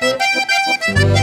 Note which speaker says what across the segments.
Speaker 1: noche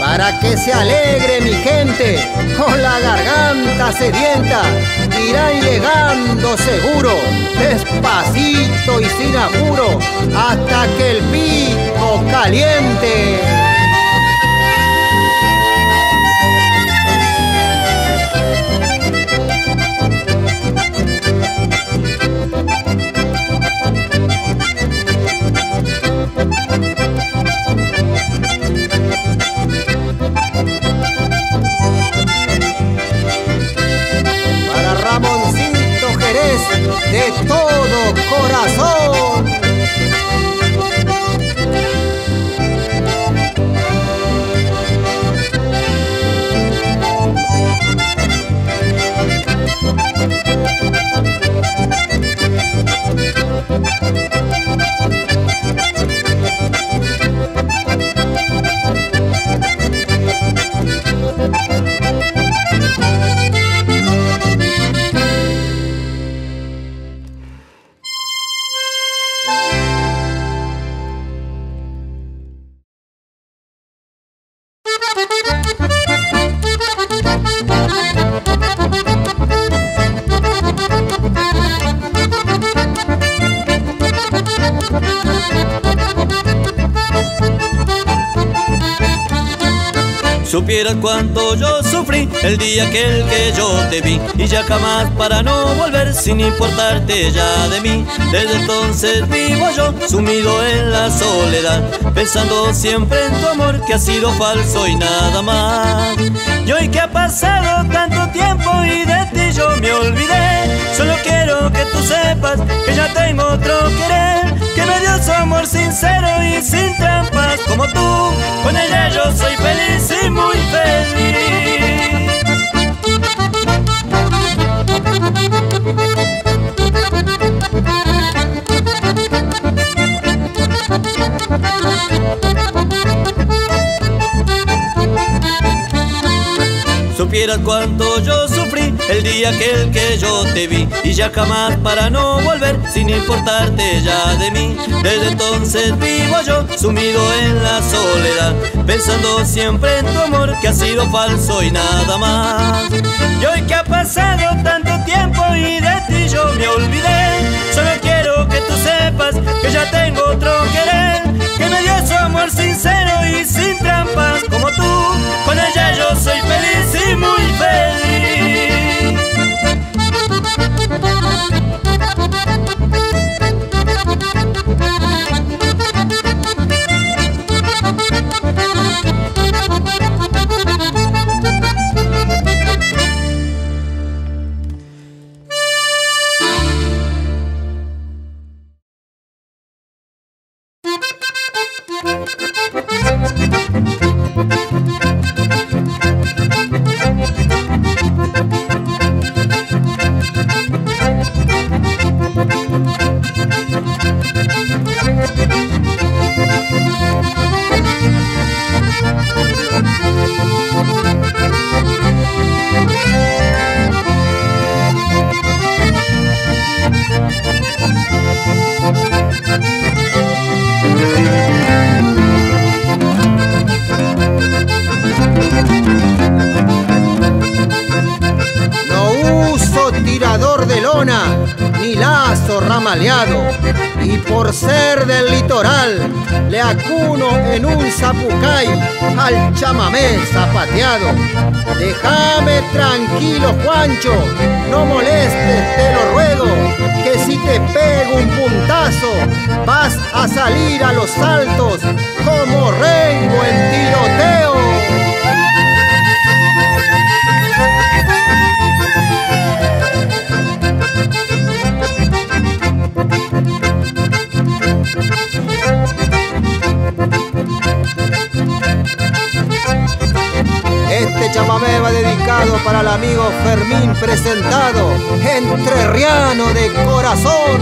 Speaker 1: para que se alegre mi gente, con la garganta sedienta, irán llegando seguro, despacito y sin apuro, hasta que el pico caliente.
Speaker 2: Cuánto yo sufrí el día aquel que yo te vi. Y ya jamás para no volver sin importarte ya de mí. Desde entonces vivo yo sumido en la soledad Pensando siempre en tu amor que ha sido falso y nada más. Y hoy que ha pasado tanto tiempo y de ti yo me olvidé Solo quiero que tú sepas que ya tengo otro querer. Que me dio su amor sincero y sin trampas como tú. Con ella yo soy feliz y muy feliz. Supieras cuánto yo sufrí el día aquel que yo te vi Y ya jamás para no volver sin importarte ya de mí. Desde entonces vivo yo sumido en la soledad Pensando siempre en tu amor que ha sido falso y nada más. Y hoy que ha pasado tanto tiempo y de ti yo me olvidé Solo quiero que tú sepas que ya tengo y
Speaker 1: por ser del litoral le acuno en un zapucay al chamamé zapateado. Déjame tranquilo, Juancho, no molestes, te lo ruego, que si te pego un puntazo vas a salir a los saltos como rengo en tiroteo. Chamamé dedicado para el amigo Fermín presentado, entrerriano de corazón.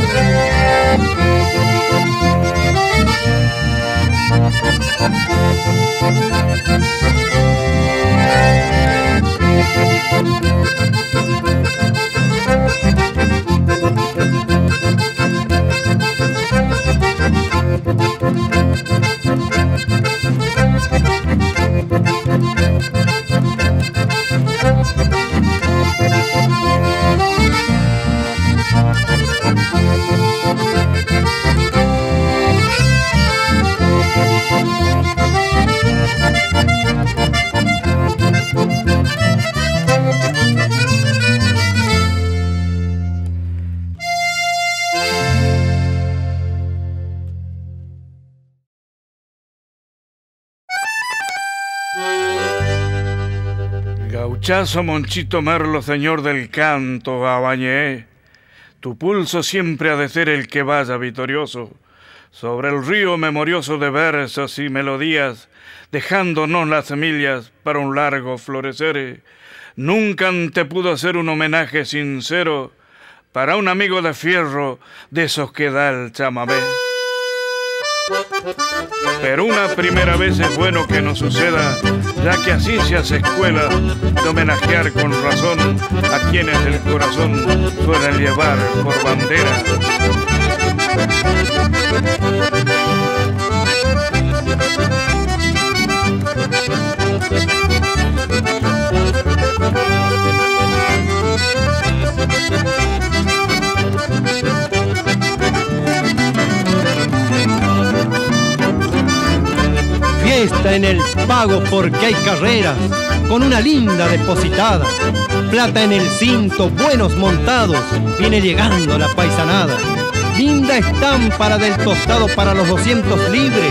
Speaker 3: Monchito Merlo, señor del canto, abañé. Tu pulso siempre ha de ser el que vaya victorioso sobre el río memorioso de versos y melodías, dejándonos las semillas para un largo florecer. Nunca te pudo hacer un homenaje sincero para un amigo de fierro de esos que da el chamamé. Pero una primera vez es bueno que no suceda, ya que así se hace escuela de homenajear con razón a quienes el corazón suelen llevar por bandera.
Speaker 4: Fiesta en el pago porque hay carreras, con una linda depositada. Plata en el cinto, buenos montados, viene llegando la paisanada. Linda estampa del tostado para los 200 libres.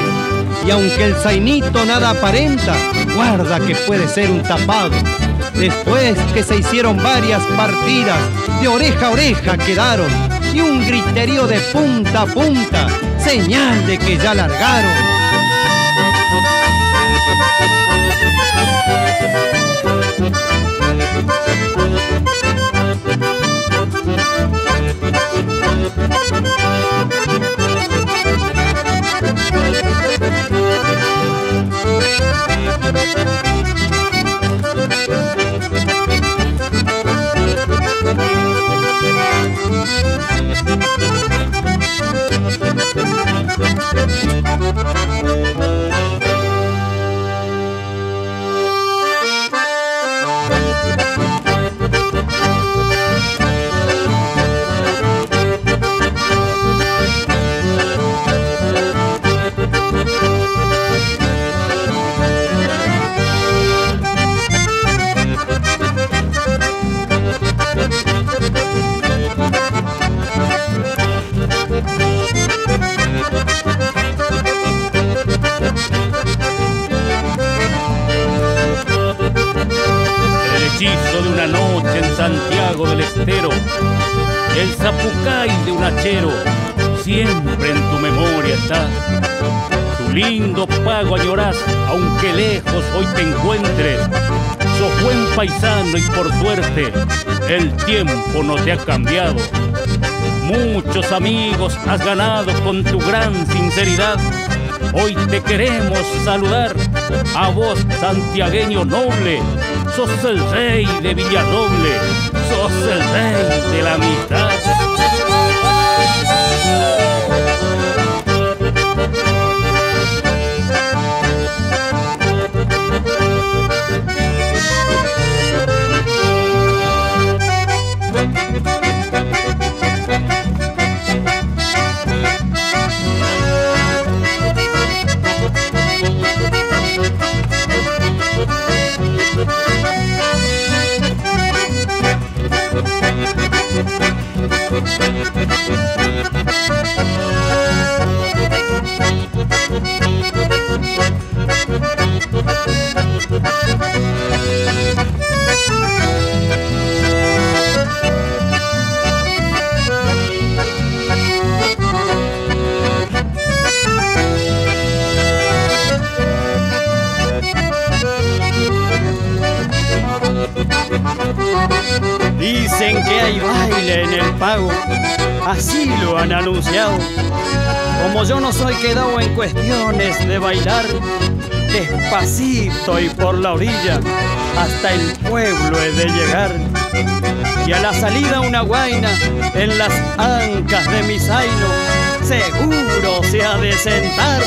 Speaker 4: Y aunque el zainito nada aparenta, guarda que puede ser un tapado. Después que se hicieron varias partidas, de oreja a oreja quedaron. Y un griterío de punta a punta, señal de que ya largaron.
Speaker 5: El tiempo no te ha cambiado. Muchos amigos has ganado con tu gran sinceridad. Hoy te queremos saludar a vos, santiagueño noble. Sos el rey de Villadoble, sos el rey de la amistad.
Speaker 6: Dicen que hay baile en el pago, así lo han anunciado. Como yo no soy quedado en cuestiones de bailar, despacito y por la orilla, hasta el pueblo he de llegar. Y a la salida una guaina en las ancas de mi zaino, seguro se ha de sentar.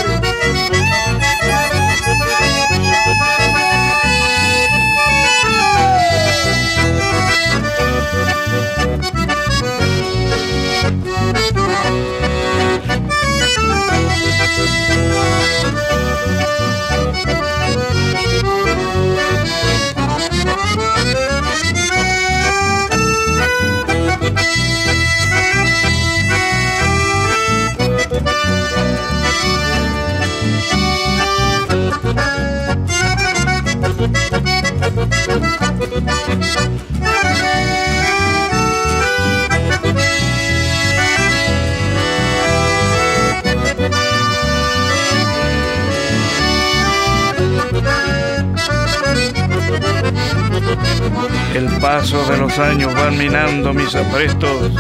Speaker 3: El paso de los años van minando mis aprestos.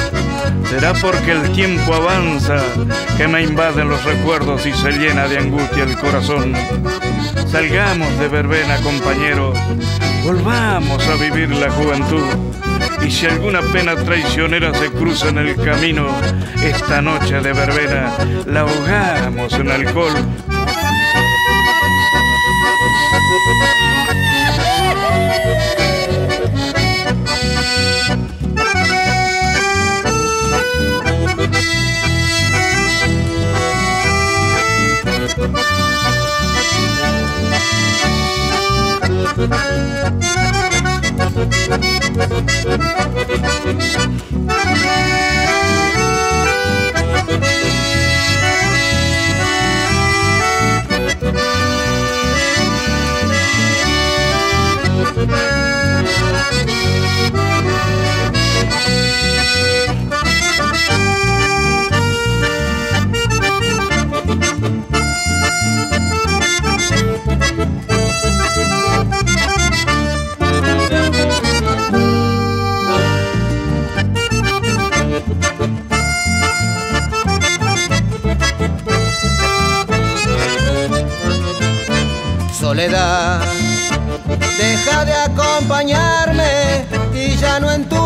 Speaker 3: Será porque el tiempo avanza que me invaden los recuerdos y se llena de angustia el corazón. Salgamos de verbena, compañeros. Volvamos a vivir la juventud. Y si alguna pena traicionera se cruza en el camino, esta noche de verbena la ahogamos en alcohol.
Speaker 1: Soledad,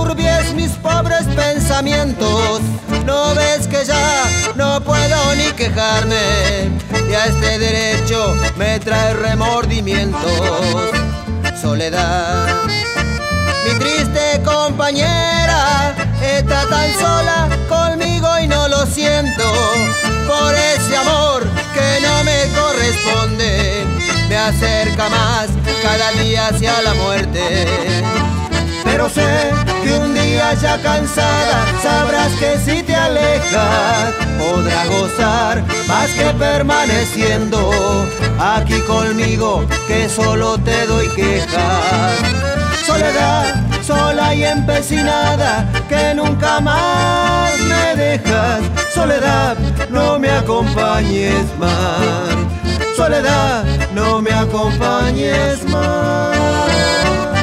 Speaker 1: enturbies mis pobres pensamientos. No ves que ya no puedo ni quejarme, y a este derecho me trae remordimientos. Soledad, mi triste compañera está tan sola conmigo y no lo siento por ese amor que no me corresponde. Me acerca más cada día hacia la muerte. Pero sé que un día ya cansada sabrás que si te alejas podrás gozar más que permaneciendo aquí conmigo que solo te doy quejas. Soledad, sola y empecinada, que nunca más me dejas. Soledad, no me acompañes más. Soledad, no me acompañes más.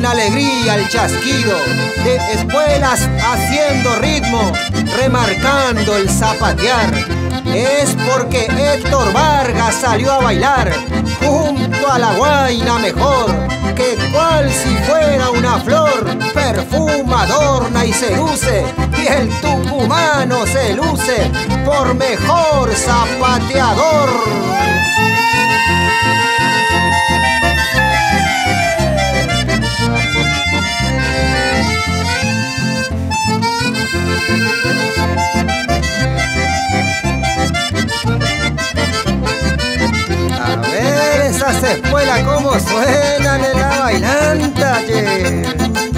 Speaker 1: En alegría el chasquido de espuelas haciendo ritmo. remarcando el zapatear. Es porque Héctor Vargas salió a bailar junto a la guaina mejor, que cual si fuera una flor, perfuma, adorna y se luce, y el tucumano se luce por mejor zapateador. Esas espuelas como suenan en la bailanta, ye.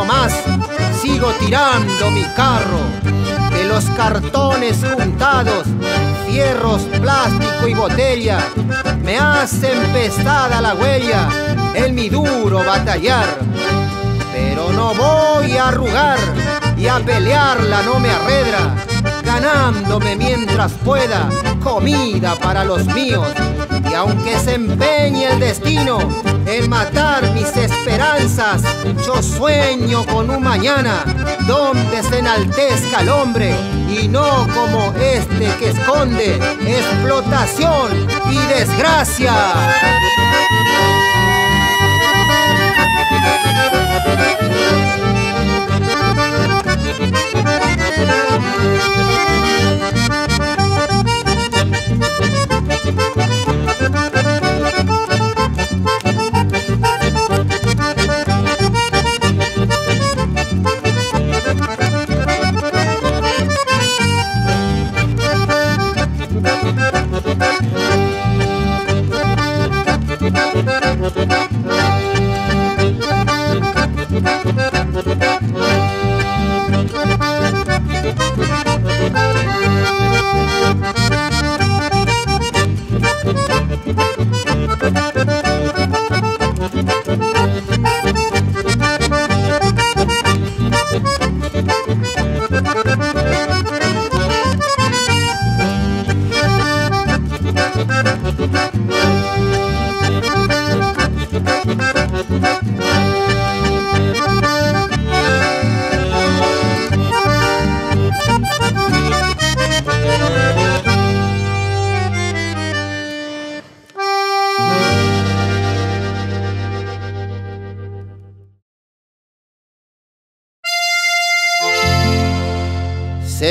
Speaker 1: Nomás sigo tirando mi carro que los cartones juntados, fierros, plástico y botella me hacen pesada la huella en mi duro batallar. Pero no voy a arrugar y a pelearla no me arredra, ganándome mientras pueda comida para los míos. Y aunque se empeñe el destino en matar mis esperanzas, yo sueño con un mañana donde se enaltezca el hombre y no como este que esconde explotación y desgracia.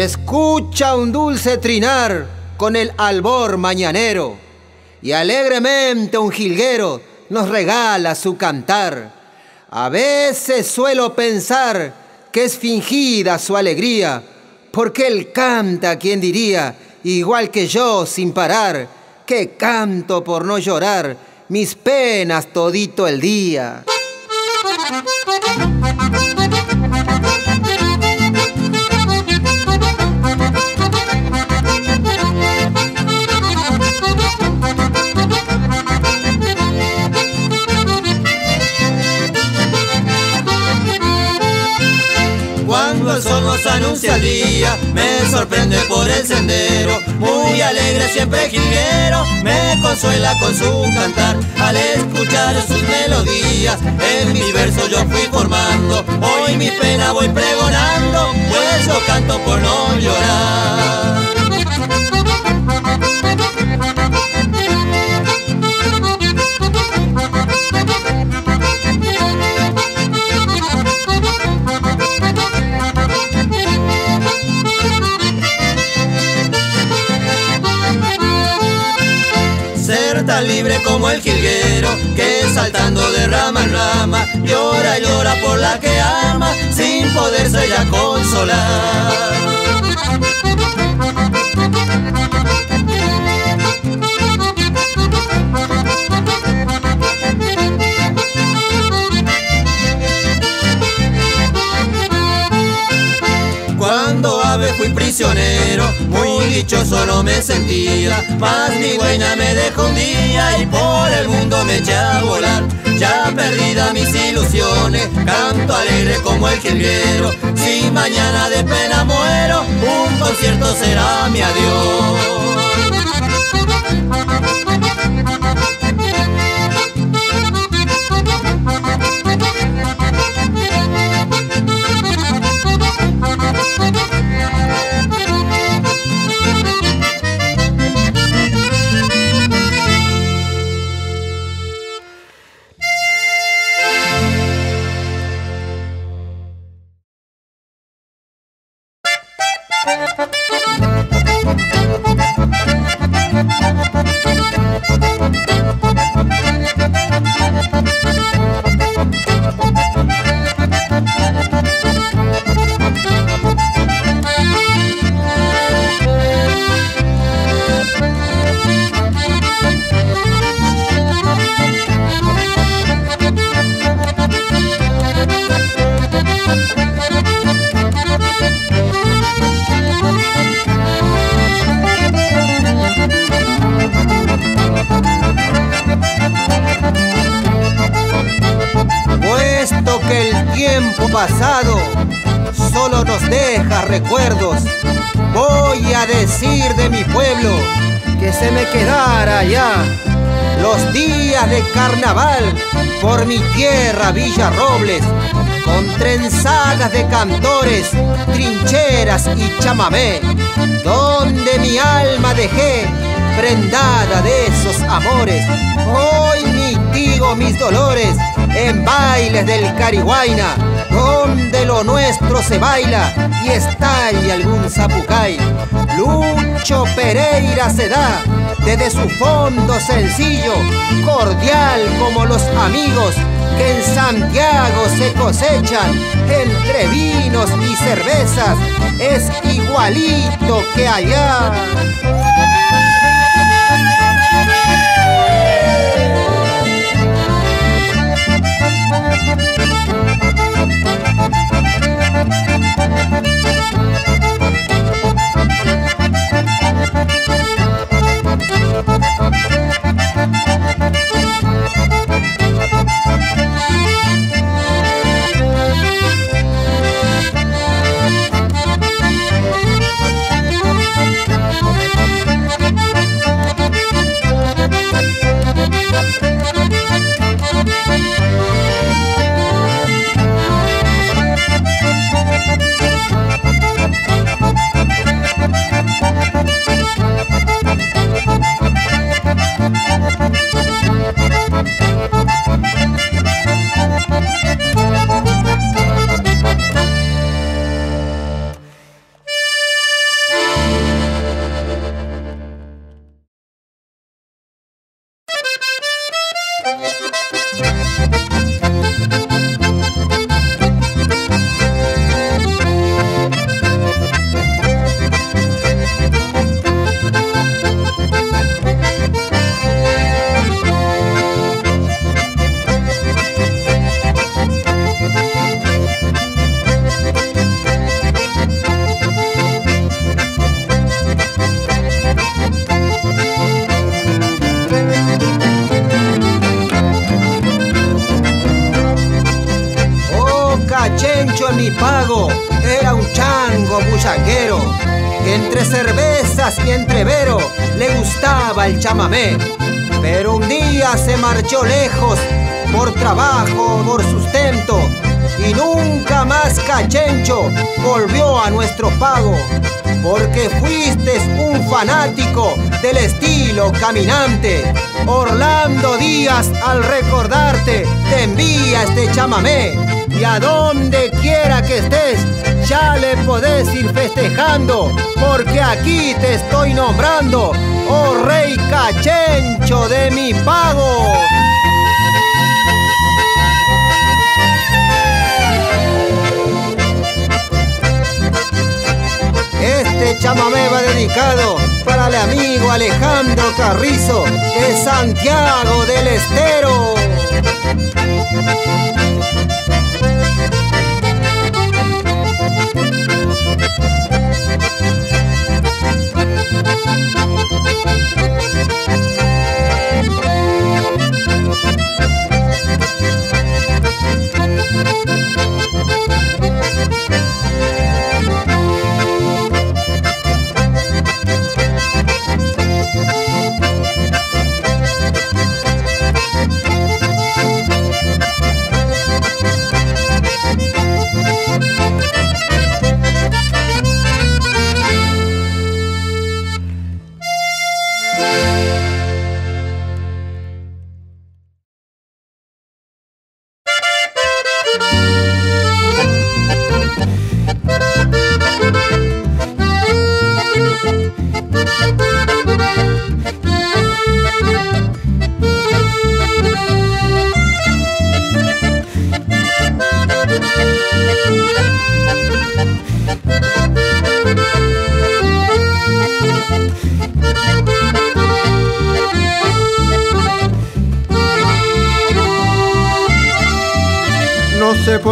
Speaker 1: Escucha un dulce trinar con el albor mañanero y alegremente un jilguero nos regala su cantar. A veces suelo pensar que es fingida su alegría, porque él canta, quien diría, igual que yo sin parar, que canto por no llorar mis penas todito el día.
Speaker 7: Nos anuncia día, me sorprende por el sendero, muy alegre siempre jilguero, me consuela con su cantar, al escuchar sus melodías, en mi verso yo fui formando, hoy mi pena voy pregonando, sin poderse ya consolar. fui prisionero, muy dichoso no me sentía, más mi dueña me dejó un día y por el mundo me eché a volar. Ya perdida mis ilusiones, canto alegre como el jilguero, si mañana de pena muero, un concierto será mi adiós.
Speaker 1: Voy a decir de mi pueblo que se me quedara ya los días de carnaval por mi tierra Villa Robles, con trenzadas de cantores, trincheras y chamamé, donde mi alma dejé prendada de esos amores. Hoy mitigo mis dolores en bailes del Carihuayna, donde lo nuestro se baila y estalla algún zapucay. Lucho Pereira se da desde su fondo sencillo, cordial como los amigos que en Santiago se cosechan entre vinos y cervezas, es igualito que allá. Mi pago era un chango bullanguero que entre cervezas y entre vero le gustaba el chamamé. Pero un día se marchó lejos por trabajo, por sustento y nunca más cachencho volvió a nuestro pago porque fuiste un fanático del estilo caminante. Orlando Díaz, al recordarte, te envía este chamamé. Y a donde quiera que estés, ya le podés ir festejando, porque aquí te estoy nombrando, oh rey cachencho de mi pago. Este chamamé va dedicado para el amigo Alejandro Carrizo de Santiago del Estero.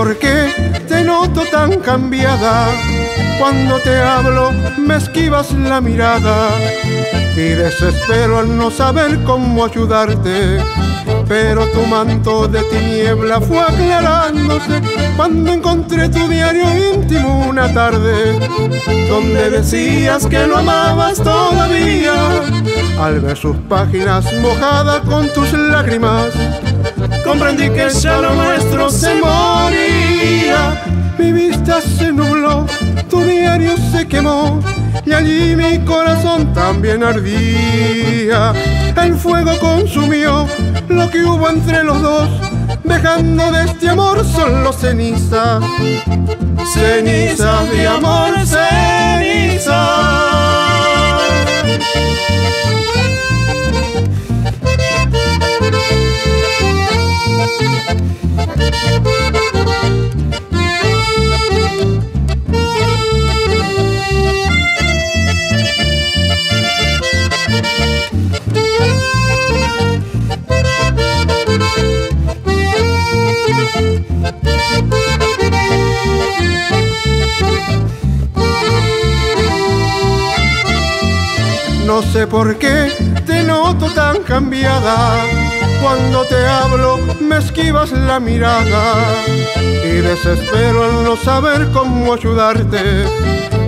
Speaker 8: Por qué te noto tan cambiada. Cuando te hablo me esquivas la mirada y desespero al no saber cómo ayudarte. Pero tu manto de tiniebla fue aclarándose cuando encontré tu diario íntimo una tarde, donde decías que lo amabas todavía. Al ver sus páginas mojadas con tus lágrimas, comprendí que ya lo nuestro se moría. Mi vista se nubló, tu diario se quemó y allí mi corazón también ardía. El fuego consumió lo que hubo entre los dos, dejando de este amor solo cenizas. Cenizas de amor, cenizas. Cuando te hablo me esquivas la mirada y desespero al no saber cómo ayudarte.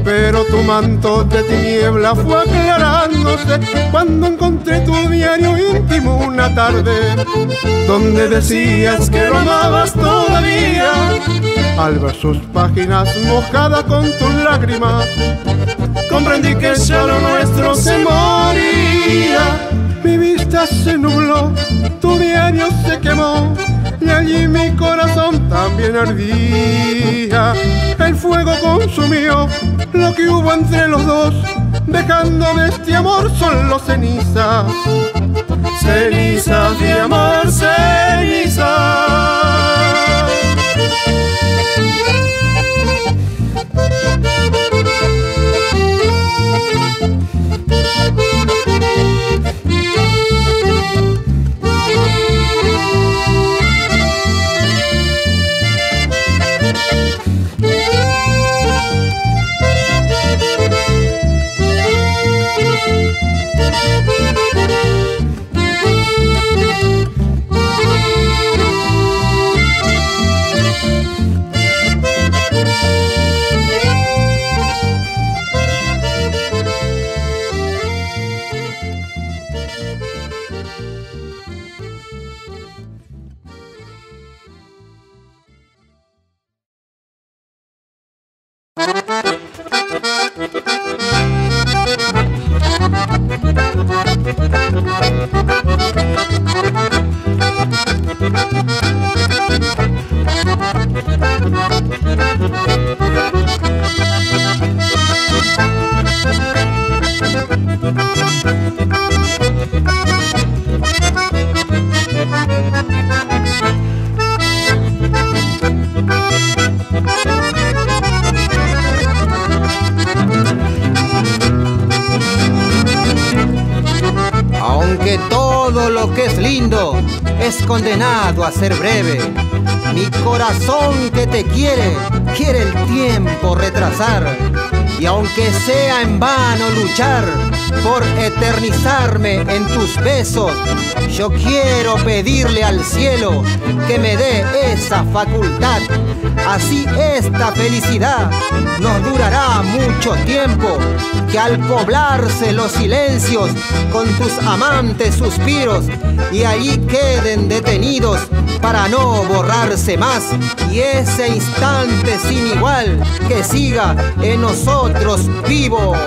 Speaker 8: Pero tu manto de tiniebla fue aclarándose cuando encontré tu diario íntimo una tarde, donde decías que lo amabas todavía. Al ver sus páginas mojadas con tus lágrimas, comprendí que ya lo nuestro se moría. Mi vista se nubló, tu diario se quemó y allí mi corazón también ardía. El fuego consumió lo que hubo entre los dos, dejando de este amor solo cenizas. Cenizas de amor, cenizas.
Speaker 1: Aunque condenado a ser breve, mi corazón que te quiere, quiere el tiempo retrasar. Y aunque sea en vano luchar por eternizarme en tus besos, yo quiero pedirle al cielo que me dé esa facultad. Así esta felicidad nos durará mucho tiempo, que al poblarse los silencios con tus amantes suspiros y allí queden detenidos para no borrarse más y ese instante sin igual que siga en nosotros vivo.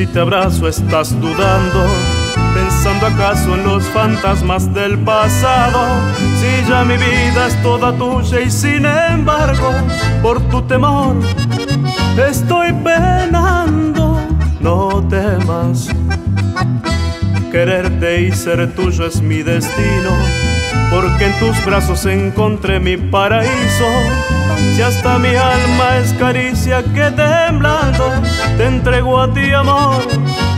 Speaker 9: Si te abrazo, estás dudando, pensando acaso en los fantasmas del pasado. Si ya mi vida es toda tuya y sin embargo, por tu temor, estoy penando. No temas, quererte y ser tuyo es mi destino, porque en tus brazos encontré mi paraíso. Si hasta mi alma es caricia que temblando te entrego a ti amor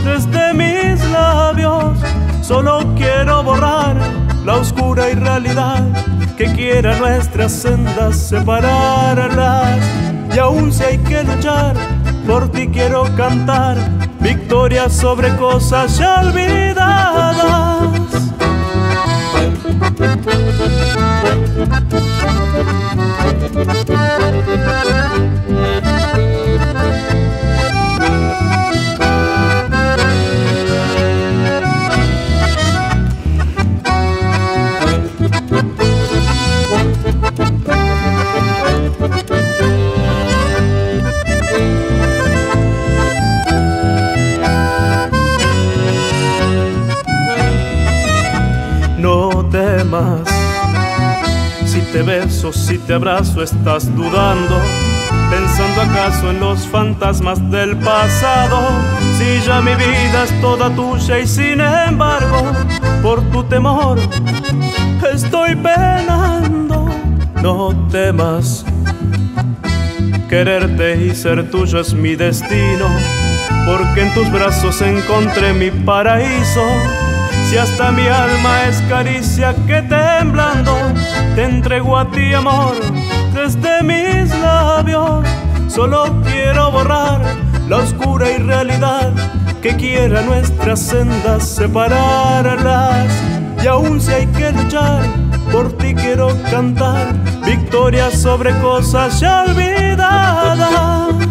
Speaker 9: desde mis labios. Solo quiero borrar la oscura irrealidad que quiera nuestras sendas separarlas. Y aún si hay que luchar, por ti quiero cantar victoria sobre cosas ya olvidadas. Te beso, si te abrazo, estás dudando, pensando acaso en los fantasmas del pasado. Si ya mi vida es toda tuya y sin embargo, por tu temor, estoy penando. No temas, quererte y ser tuyo es mi destino, porque en tus brazos encontré mi paraíso. Si hasta mi alma es caricia que temblando te entrego a ti amor desde mis labios. Solo quiero borrar la oscura irrealidad que quiera nuestras sendas separarlas. Y aún si hay que luchar, por ti quiero cantar victoria sobre cosas ya olvidadas.